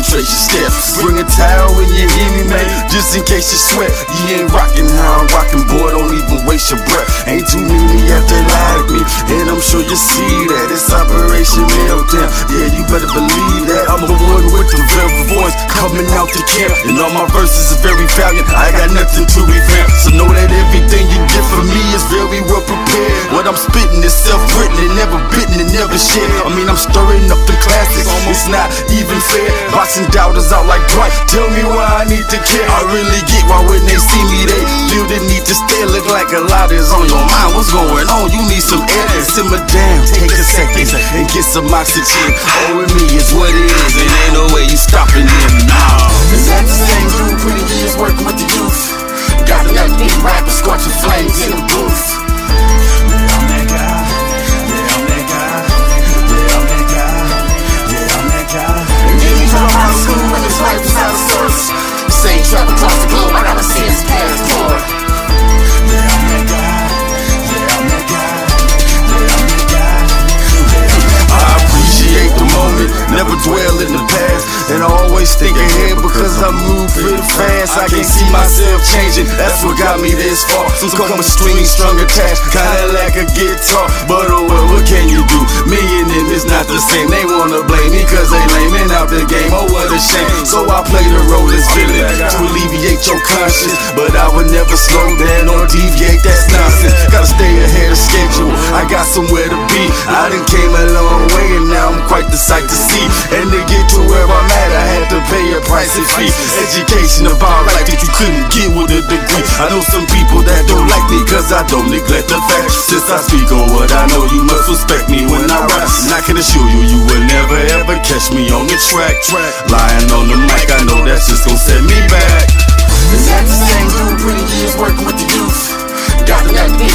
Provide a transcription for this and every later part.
demonstration steps. Bring a towel when you hear me, man, just in case you sweat. You ain't rocking how I'm rocking, boy, don't even waste your breath. Ain't too many out there like me, and I'm sure you see that. It's Operation Meltdown, yeah, you better believe that. I'm the one with the very voice coming out the camp, and all my verses are very valiant. I got nothing to revamp, so know that everything you get from me is very well prepared. What I'm spitting is self-written and never bitten and never shared. I mean, I'm stirring up it's not even fair. Boxing doubters out like Dwight, tell me why I need to care. I really get why when they see me, they feel the need to stare. Look like a lot is on your mind. What's going on? You need some air. Simmer down, take a second and get some oxygen. Oh, with me is what it is, and ain't no way you stopping them. Nah. Cause at the same dude, pretty years working with the youth. Got let big rappers scorching flames in the booth. Think ahead because I move pretty fast. I can't see myself changing, that's what got me this far. So come a string strung attached, kinda like a guitar. But oh well, what can you do? Me and them is not the same. They wanna blame me cause they laming out the game. Oh, what a shame. So I play the role as villain to alleviate your conscience. But I would never slow down or deviate, that's nonsense. Gotta stay ahead of schedule, I got somewhere to be. I done came a long way and now I'm quite the sight to see. To price and fee. Education about right that you couldn't get with a degree. I know some people that don't like me cause I don't neglect the fact. Since I speak on what I know, you must respect me when I rap. And I can assure you, you will never ever catch me on the track. track. Lying on the mic, I know that's just gonna set me back. Cause at the same dude, pretty years working with the youth. Got to let big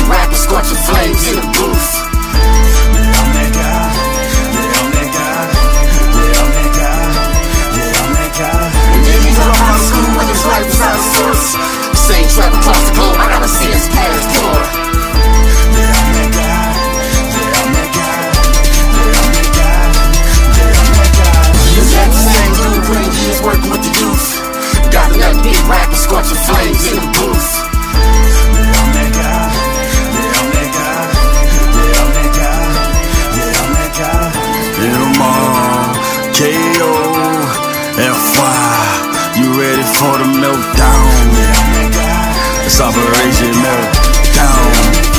KO, FY, you ready for the meltdown? It's Operation Meltdown.